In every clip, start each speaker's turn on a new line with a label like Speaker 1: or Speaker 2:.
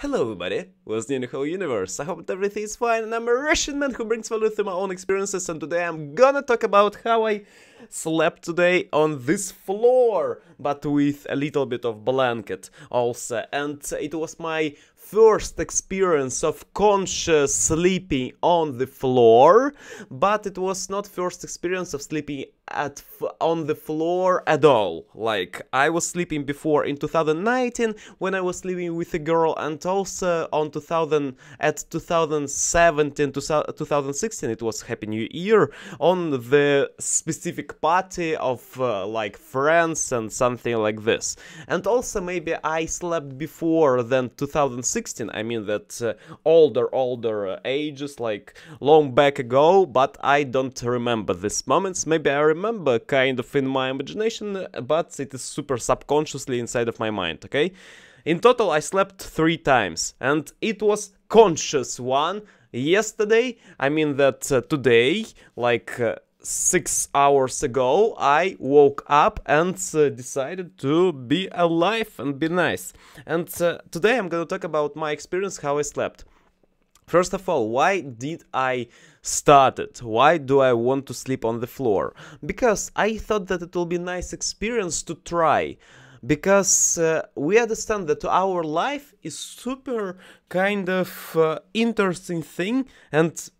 Speaker 1: Hello everybody, what's new the whole universe? I hope that everything is fine and I'm a Russian man who brings value through my own experiences and today I'm gonna talk about how I slept today on this floor, but with a little bit of blanket also. And it was my first experience of conscious sleeping on the floor, but it was not first experience of sleeping at on the floor at all. Like I was sleeping before in 2019 when I was living with a girl, and also on 2000 at 2017 2016 it was Happy New Year on the specific party of uh, like friends and something like this. And also maybe I slept before than 2016. I mean that uh, older older uh, ages like long back ago, but I don't remember these moments. Maybe I remember kind of in my imagination, but it is super subconsciously inside of my mind, okay? In total, I slept three times, and it was conscious one yesterday. I mean that uh, today, like uh, six hours ago, I woke up and uh, decided to be alive and be nice. And uh, today I'm gonna talk about my experience, how I slept. First of all, why did I start it? Why do I want to sleep on the floor? Because I thought that it will be nice experience to try. Because uh, we understand that our life is super kind of uh, interesting thing and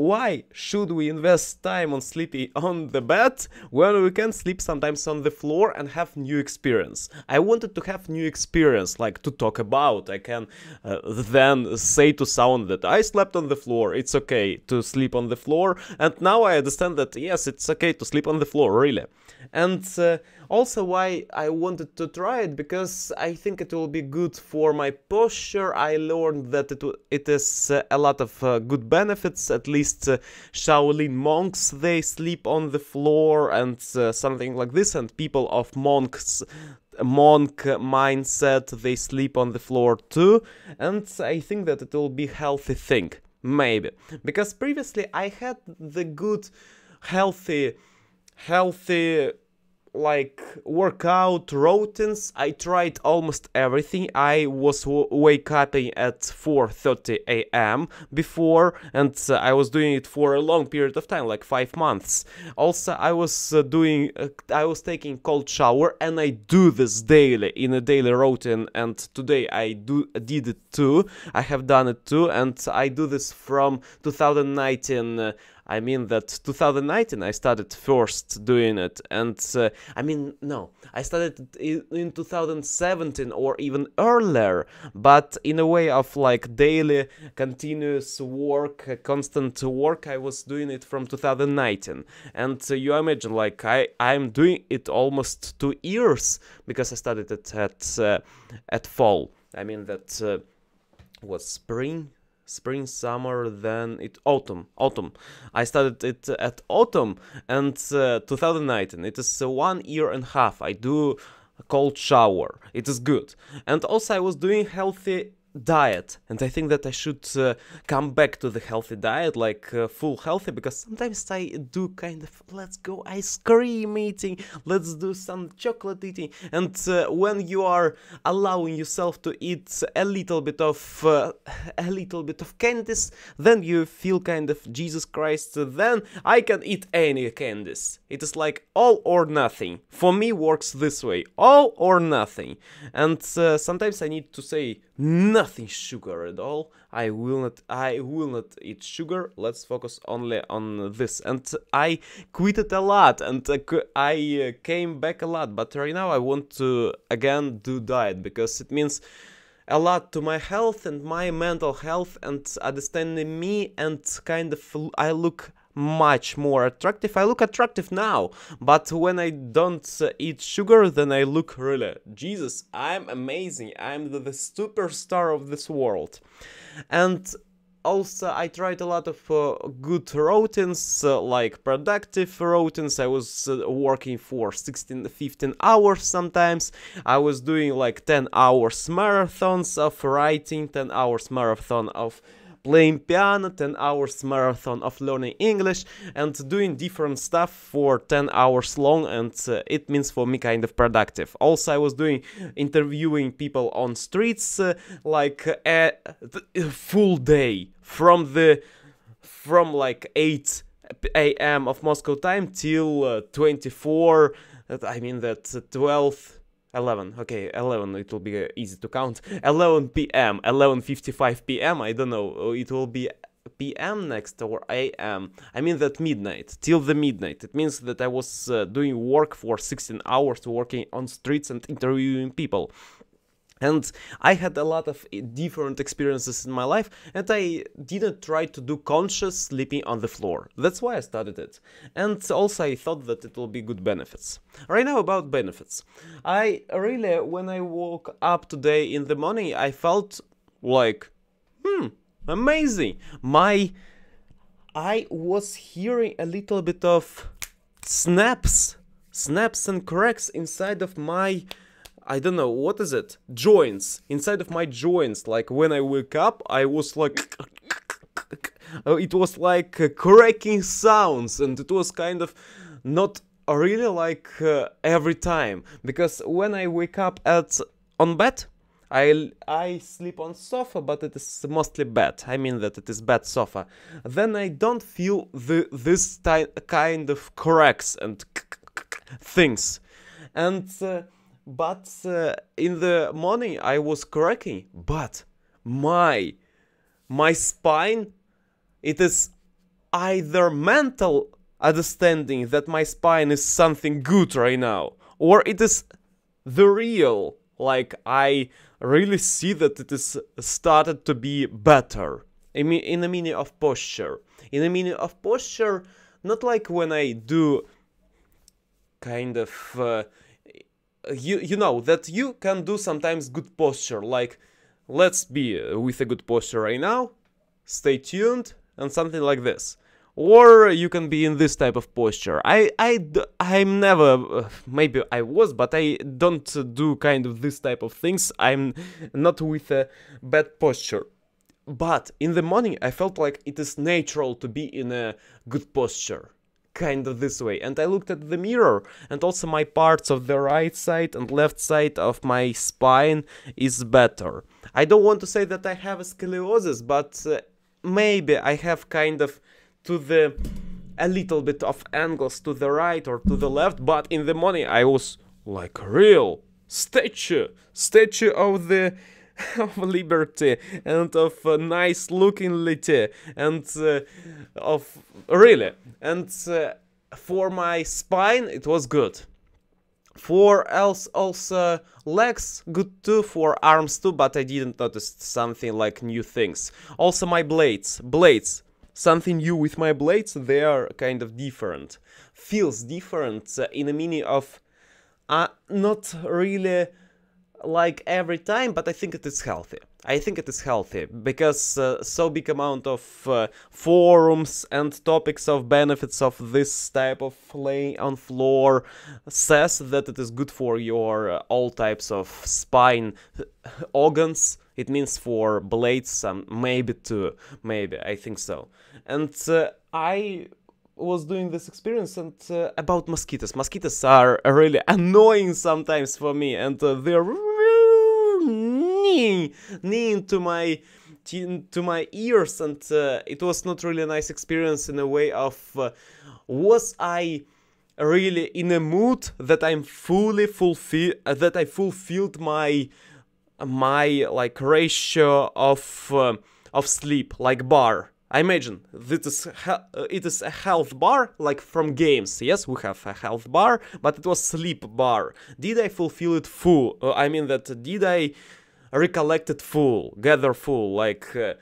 Speaker 1: why should we invest time on sleeping on the bed when we can sleep sometimes on the floor and have new experience? I wanted to have new experience, like to talk about. I can uh, then say to someone that I slept on the floor, it's okay to sleep on the floor, and now I understand that yes, it's okay to sleep on the floor, really. And uh, also why I wanted to try it, because I think it will be good for my posture. I learned that it, it is uh, a lot of uh, good benefits, at least uh, Shaolin monks, they sleep on the floor and uh, something like this, and people of monks monk mindset they sleep on the floor too. And i think that it will be healthy thing maybe. Because previously i had the good healthy healthy like workout routines i tried almost everything i was wake up at 4:30 a.m. before and uh, i was doing it for a long period of time like 5 months also i was uh, doing uh, i was taking cold shower and i do this daily in a daily routine and today i do did it too i have done it too and i do this from 2019 uh, I mean that 2019 I started first doing it, and uh, I mean no, I started in 2017 or even earlier, but in a way of like daily continuous work, constant work, I was doing it from 2019, and uh, you imagine like I I'm doing it almost two years because I started it at uh, at fall. I mean that uh, was spring spring summer then it autumn autumn. I started it at autumn and uh, 2019 it is uh, one year and a half. I do a cold shower. It is good. And also i was doing healthy diet. And i think that i should uh, come back to the healthy diet like uh, full healthy because sometimes i do kind of let's go ice cream eating let's do some chocolate eating. And uh, when you are allowing yourself to eat a little bit of uh, a little bit of candies then you feel kind of jesus christ then i can eat any candies. It is like all or nothing. For me works this way. All or nothing. And uh, sometimes i need to say nothing sugar at all. I will not I will not eat sugar. Let's focus only on this. And I quitted a lot and I uh, came back a lot, but right now I want to again do diet because it means a lot to my health and my mental health and understanding me and kind of I look much more attractive. I look attractive now, but when I don't uh, eat sugar, then I look really, Jesus, I'm amazing. I'm the, the superstar of this world. And also I tried a lot of uh, good routines, uh, like productive routines. I was uh, working for 16 15 hours sometimes. I was doing like 10 hours marathons of writing, 10 hours marathon of playing piano 10 hours marathon of learning english and doing different stuff for 10 hours long and uh, it means for me kind of productive also i was doing interviewing people on streets uh, like a, a full day from the from like 8 a.m. of Moscow time till uh, 24. I mean that 12. 11 okay 11 it will be uh, easy to count 11 p.m 11:55 p.m i don't know it will be p.m. next or a.m. I mean that midnight till the midnight. It means that I was uh, doing work for 16 hours, working on streets and interviewing people. And I had a lot of different experiences in my life, and I didn't try to do conscious sleeping on the floor. That's why I started it. And also, I thought that it will be good benefits. Right now, about benefits. I really, when I woke up today in the morning, I felt like, hmm, amazing. My. I was hearing a little bit of snaps, snaps and cracks inside of my I don't know, what is it? Joints. Inside of my joints, like when I wake up, I was like... it was like uh, cracking sounds and it was kind of not really like uh, every time. Because when I wake up at on bed, I, I sleep on sofa, but it is mostly bed. I mean that it is bed sofa. Then I don't feel the this kind of cracks and things. And... Uh, but uh, in the morning I was cracking, but my my spine it is either mental understanding that my spine is something good right now or it is the real like I really see that it is started to be better. In, the meaning of posture. In the meaning of posture not like when I do kind of uh, you you know that you can do sometimes good posture. Like let's be uh, with a good posture right now stay tuned and something like this. Or you can be in this type of posture. I i i'm never uh, maybe i was but i don't do kind of this type of things. I'm not with a bad posture. But in the morning i felt like it is natural to be in a good posture kind of this way and I looked at the mirror and also my parts of the right side and left side of my spine is better. I don't want to say that I have scoliosis but uh, maybe I have kind of to the a little bit of angles to the right or to the left but in the morning I was like real statue statue of the of liberty and of uh, nice looking lity and uh, of really and uh, for my spine it was good. For else also legs good too for arms too but i didn't notice something like new things. Also my blades blades something new with my blades they are kind of different. Feels different in a meaning of uh, not really like every time, but I think it is healthy. I think it is healthy because uh, so big amount of uh, forums and topics of benefits of this type of lay on floor says that it is good for your uh, all types of spine organs. It means for blades, um, maybe too, maybe I think so. And uh, I was doing this experience and uh, about mosquitoes. Mosquitoes are really annoying sometimes for me, and uh, they're kneeing to my to my ears, and uh, it was not really a nice experience in a way of uh, was I really in a mood that I'm fully fulfill uh, that I fulfilled my my like ratio of uh, of sleep like bar I imagine this is uh, it is a health bar like from games. Yes, we have a health bar, but it was sleep bar. Did I fulfill it full? Uh, I mean that did I recollect it full, gather full like uh,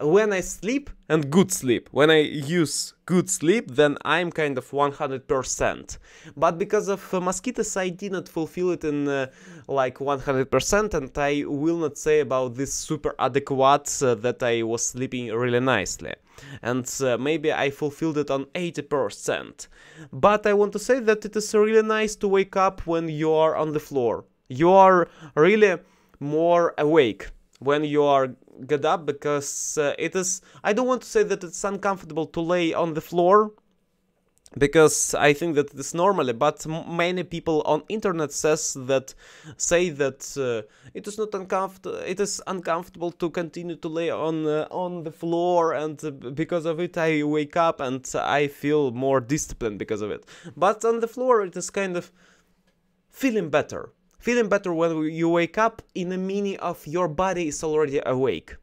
Speaker 1: when I sleep and good sleep, when I use good sleep, then I'm kind of 100%. But because of uh, mosquitoes, I did not fulfill it in uh, like 100%, and I will not say about this super adequate uh, that I was sleeping really nicely. And uh, maybe I fulfilled it on 80%. But I want to say that it is really nice to wake up when you are on the floor. You are really more awake when you are get up because uh, it is. I don't want to say that it's uncomfortable to lay on the floor because I think that it's normally, but many people on internet says that say that uh, it is not uncomfortable. It is uncomfortable to continue to lay on uh, on the floor, and uh, because of it, I wake up and I feel more disciplined because of it. But on the floor, it is kind of feeling better. Feeling better when you wake up in a meaning of your body is already awake.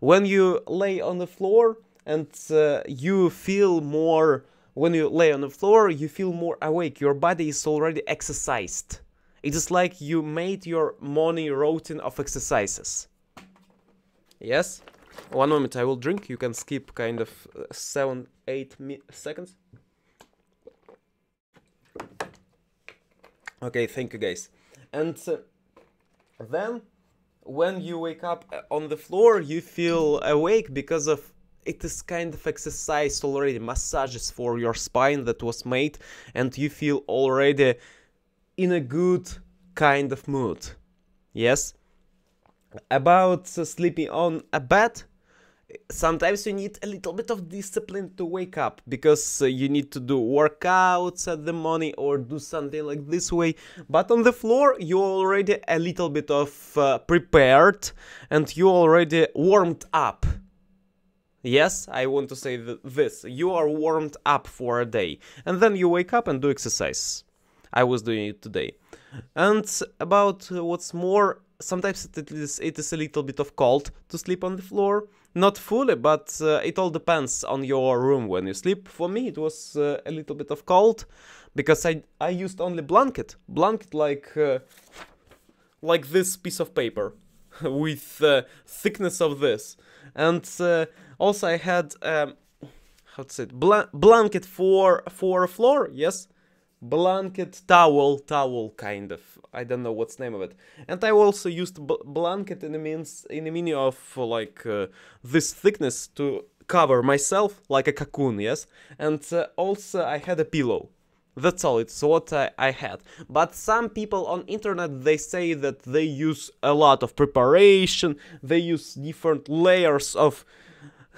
Speaker 1: When you lay on the floor and uh, you feel more when you lay on the floor, you feel more awake. Your body is already exercised. It is like you made your morning routine of exercises. Yes? One moment, I will drink. You can skip kind of uh, 7 8 seconds. Okay, thank you guys. And uh, then when you wake up uh, on the floor, you feel awake because of it is kind of exercise already, massages for your spine that was made, and you feel already in a good kind of mood. Yes? About uh, sleeping on a bed, sometimes you need a little bit of discipline to wake up because uh, you need to do workouts at the morning or do something like this way but on the floor you already a little bit of uh, prepared and you already warmed up Yes, I want to say th this. You are warmed up for a day, and then you wake up and do exercise. I was doing it today. And about uh, what's more, sometimes it is, it is a little bit of cold to sleep on the floor. Not fully, but uh, it all depends on your room when you sleep. For me, it was uh, a little bit of cold because I I used only blanket, blanket like uh, like this piece of paper with uh, thickness of this, and uh, also, I had um, how to say it, Bla blanket for for a floor. Yes, blanket towel towel kind of. I don't know what's name of it. And I also used blanket in the means in the meaning of like uh, this thickness to cover myself like a cocoon. Yes, and uh, also I had a pillow. That's all, it's what I, I, had. But some people on internet, they say that they use a lot of preparation, they use different layers of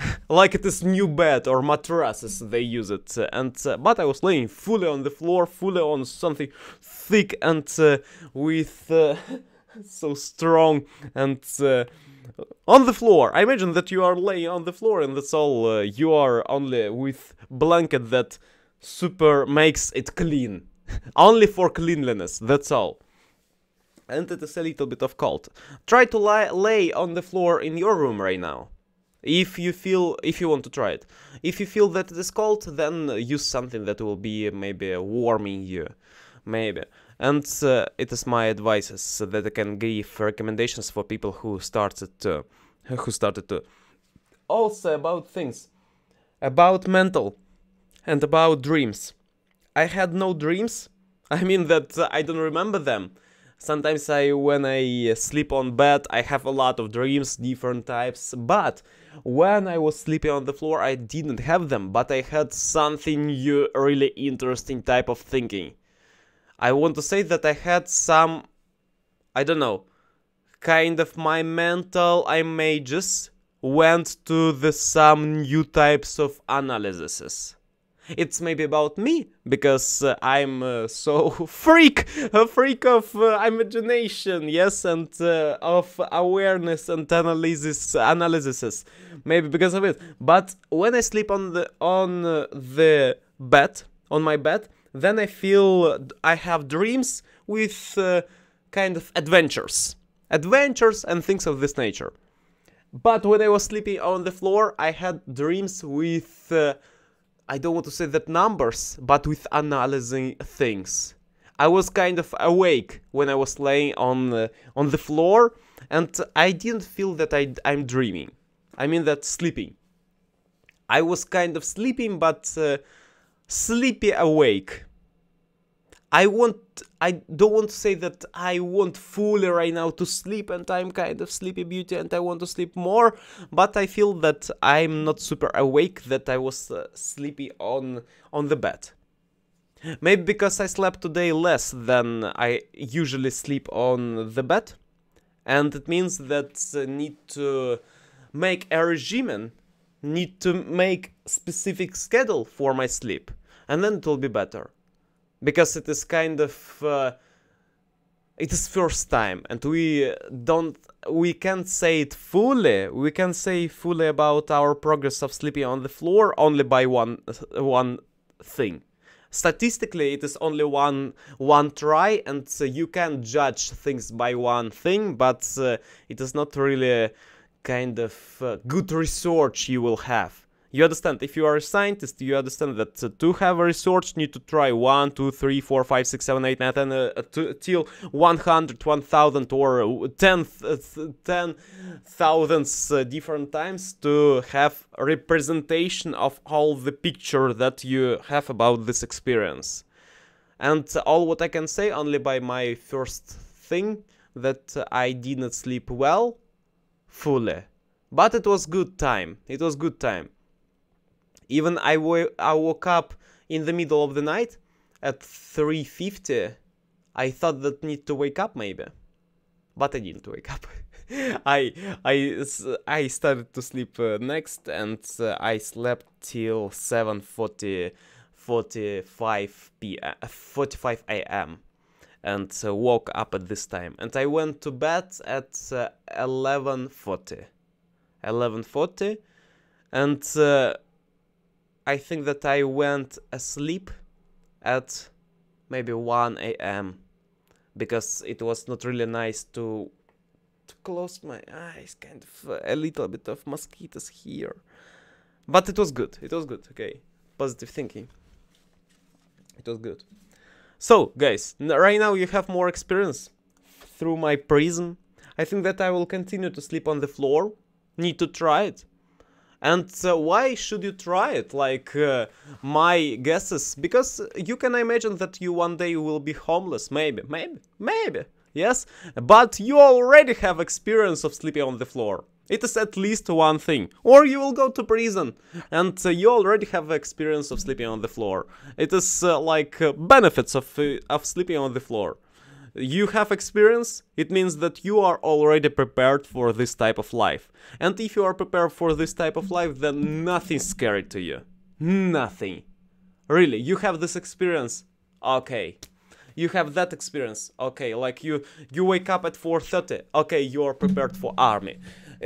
Speaker 1: like it is new bed or mattresses they use it and uh, but I was laying fully on the floor fully on something thick and uh, with uh, so strong and uh, on the floor. I imagine that you are laying on the floor and that's all uh, you are only with blanket that super makes it clean. Only for cleanliness that's all. And it is a little bit of cold try to lie, lay on the floor in your room right now if you feel if you want to try it. If you feel that it is cold then use something that will be maybe warming you. Maybe. And uh, it is my advices that i can give recommendations for people who started to who started to. Also about things. About mental. And about dreams. I had no dreams. I mean that i don't remember them. Sometimes i when i sleep on bed i have a lot of dreams different types. But when I was sleeping on the floor, I didn't have them, but I had something new, really interesting type of thinking. I want to say that I had some, I don't know, kind of my mental images went to the some new types of analyses. It's maybe about me because uh, I'm uh, so freak, a freak of uh, imagination, yes, and uh, of awareness and analysis, analysis. Maybe because of it. But when I sleep on the on uh, the bed, on my bed, then I feel I have dreams with uh, kind of adventures, adventures and things of this nature. But when I was sleeping on the floor, I had dreams with I don't want to say that numbers, but with analyzing things. I was kind of awake when I was laying on uh, on the floor, and I didn't feel that I, I'm dreaming. I mean that sleeping. I was kind of sleeping, but uh, sleepy awake. I want I don't want to say that I want fully right now to sleep and I'm kind of sleepy beauty and I want to sleep more, but I feel that I'm not super awake that I was uh, sleepy on on the bed. Maybe because I slept today less than I usually sleep on the bed. and it means that uh, need to make a regime need to make specific schedule for my sleep and then it will be better because it is kind of uh, it is first time and we don't we can't say it fully. We can say fully about our progress of sleeping on the floor only by one one thing. Statistically it is only one one try and uh, you can judge things by one thing but uh, it is not really kind of uh, good research you will have you understand, if you are a scientist, you understand that uh, to have a research, you need to try 1, 2, 3, 4, 5, 6, 7, 8, 9, 10, uh, till 100, 1000 or 10, uh, 10 thousands uh, different times to have representation of all the picture that you have about this experience. And all what I can say only by my first thing that I did not sleep well fully. But it was good time. It was good time. Even I, I woke up in the middle of the night at 3.50. I thought that need to wake up maybe. But I didn't wake up. I I I started to sleep uh, next and uh, I slept till 7:40 45 p.m. 45 a.m. and uh, woke up at this time and I went to bed at 11:40 uh, 11:40 and uh, I think that I went asleep at maybe 1 a.m. because it was not really nice to to close my eyes, kind of a little bit of mosquitoes here. But it was good. It was good. Okay, positive thinking. It was good. So, guys, right now you have more experience through my prism. I think that I will continue to sleep on the floor. Need to try it. And uh, why should you try it? Like, uh, my guesses, because you can imagine that you one day will be homeless, maybe, maybe, maybe, yes? But you already have experience of sleeping on the floor. It is at least one thing. Or you will go to prison, and uh, you already have experience of sleeping on the floor. It is uh, like uh, benefits of, uh, of sleeping on the floor you have experience, it means that you are already prepared for this type of life. And if you are prepared for this type of life, then nothing's scary to you. Nothing. Really, you have this experience. Okay. You have that experience. Okay, like you you wake up at 4:30. Okay, you are prepared for army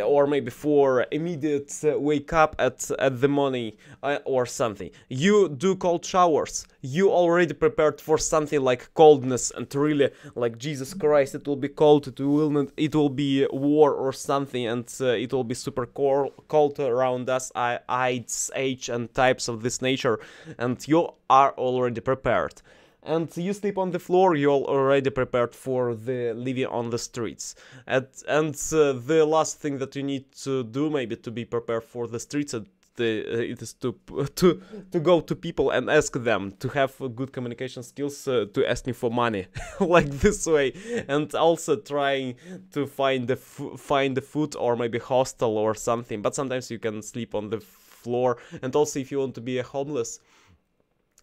Speaker 1: or maybe for immediate uh, wake up at, at the morning uh, or something. You do cold showers. You already prepared for something like coldness and really like Jesus Christ, it will be cold. It will not, it will be war or something, and uh, it will be super cold, cold around us. Ice age and types of this nature, and you are already prepared and you sleep on the floor, you're already prepared for the living on the streets. And, and uh, the last thing that you need to do, maybe to be prepared for the streets, uh, the, uh, it is to to to go to people and ask them to have good communication skills uh, to ask me for money like this way. And also trying to find the find the food or maybe hostel or something. But sometimes you can sleep on the floor. And also if you want to be a homeless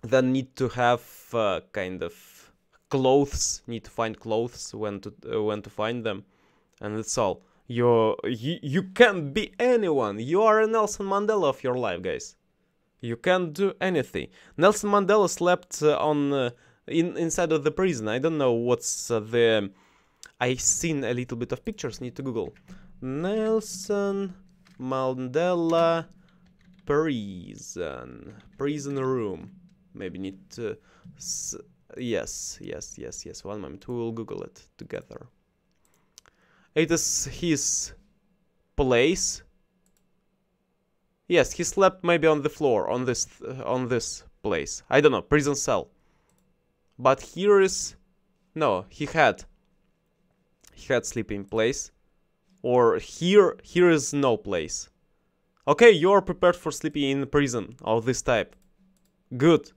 Speaker 1: then need to have uh, kind of clothes need to find clothes when to uh, when to find them. And that's all. You you you can't be anyone. You are a nelson mandela of your life guys. You can't do anything. Nelson mandela slept uh, on uh, in inside of the prison. I don't know what's uh, the i seen a little bit of pictures. Need to google. Nelson mandela prison. Prison room maybe need to yes yes yes yes. One moment. We will google it together. It is his place. Yes he slept maybe on the floor on this on this place. I don't know prison cell. But here is no he had he had sleeping place. Or here here is no place. Okay you're prepared for sleeping in prison of this type. Good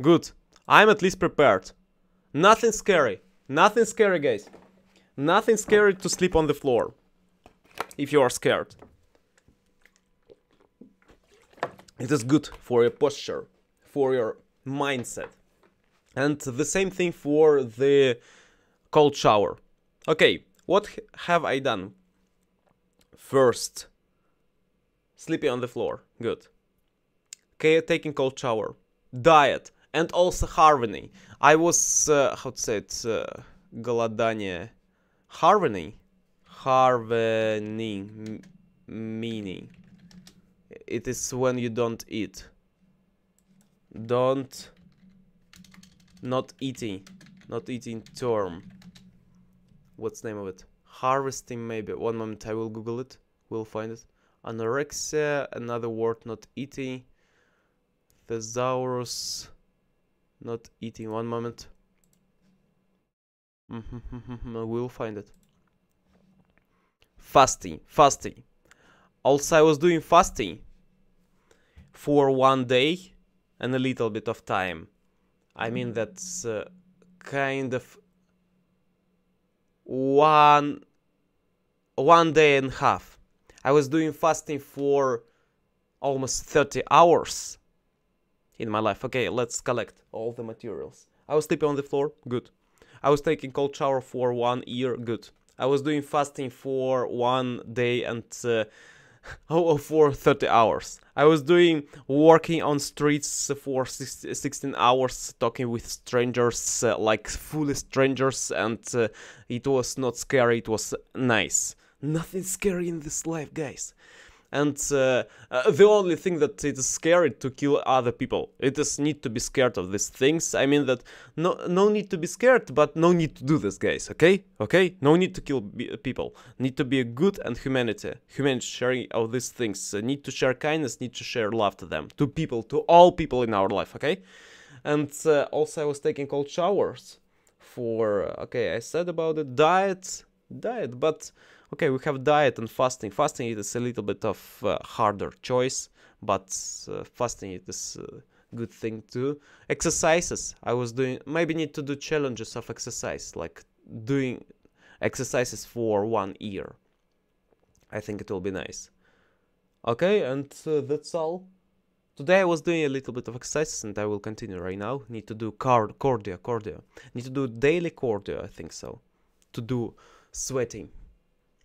Speaker 1: Good. I'm at least prepared. Nothing scary. Nothing scary, guys. Nothing scary to sleep on the floor. If you are scared. It is good for your posture, for your mindset. And the same thing for the cold shower. Okay, what have I done? First, sleeping on the floor. Good. Okay, taking cold shower. Diet And also harvening. I was, uh, how to say it, uh, голодание. Harvening. Harvening. Meaning. It is when you don't eat. Don't. Not eating. Not eating term. What's the name of it? Harvesting maybe. One moment I will google it. We'll find it. Anorexia. Another word not eating. Thesaurus. Not eating. One moment. we'll find it. Fasting. Fasting. Also, I was doing fasting for one day and a little bit of time. I mean, that's uh, kind of one one day and a half. I was doing fasting for almost 30 hours in my life. Okay, let's collect all the materials. I was sleeping on the floor, good. I was taking cold shower for one year, good. I was doing fasting for one day and uh, oh, for 30 hours. I was doing working on streets for 16 hours, talking with strangers, uh, like fully strangers, and uh, it was not scary, it was nice. Nothing scary in this life, guys and uh, uh, the only thing that it is scary to kill other people. It is need to be scared of these things. I mean that no no need to be scared, but no need to do this, guys. Okay, okay, no need to kill people. Need to be good and humanity, humanity sharing of these things. Uh, need to share kindness. Need to share love to them, to people, to all people in our life. Okay, and uh, also I was taking cold showers for okay. I said about the diet, diet, but Okay, we have diet and fasting. Fasting is a little bit of uh, harder choice, but uh, fasting is a good thing too. Exercises. I was doing maybe need to do challenges of exercise, like doing exercises for one year. I think it will be nice. Okay, and uh, that's all. Today I was doing a little bit of exercises and I will continue right now. Need to do card cardio, cardio. Need to do daily cardio, I think so. To do sweating.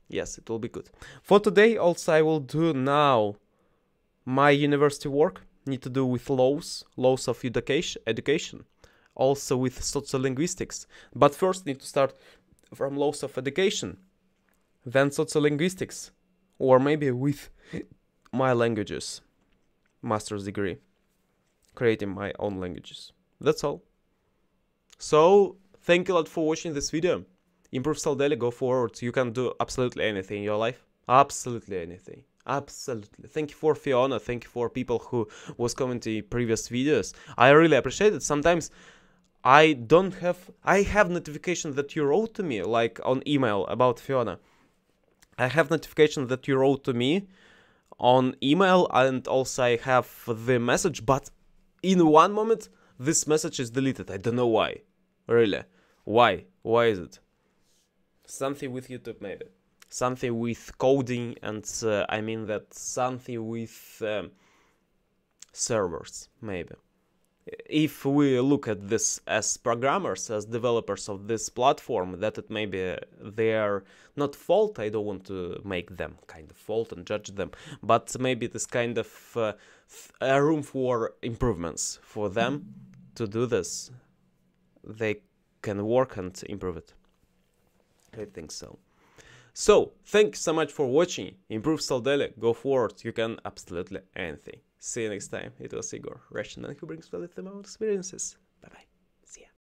Speaker 1: Yes, it will be good. For today, also I will do now my university work. Need to do with laws, laws of education, education, also with sociolinguistics. But first, need to start from laws of education, then sociolinguistics, or maybe with my languages, master's degree, creating my own languages. That's all. So, thank you a lot for watching this video improve Saldeli, go forward. You can do absolutely anything in your life. Absolutely anything. Absolutely. Thank you for Fiona. Thank you for people who was commenting previous videos. I really appreciate it. Sometimes I don't have I have notification that you wrote to me like on email about Fiona. I have notification that you wrote to me on email and also I have the message but in one moment this message is deleted. I don't know why. Really. Why? Why is it? Something with YouTube maybe. Something with coding and uh, I mean that something with um, servers maybe. If we look at this as programmers as developers of this platform that it may be their not fault I don't want to make them kind of fault and judge them but maybe this kind of uh, a room for improvements for them to do this. They can work and improve it I think so. So, thanks so much for watching. Improve Saldeli, go forward, you can absolutely anything. See you next time. It was Igor, Russian man who brings my experiences. Bye bye.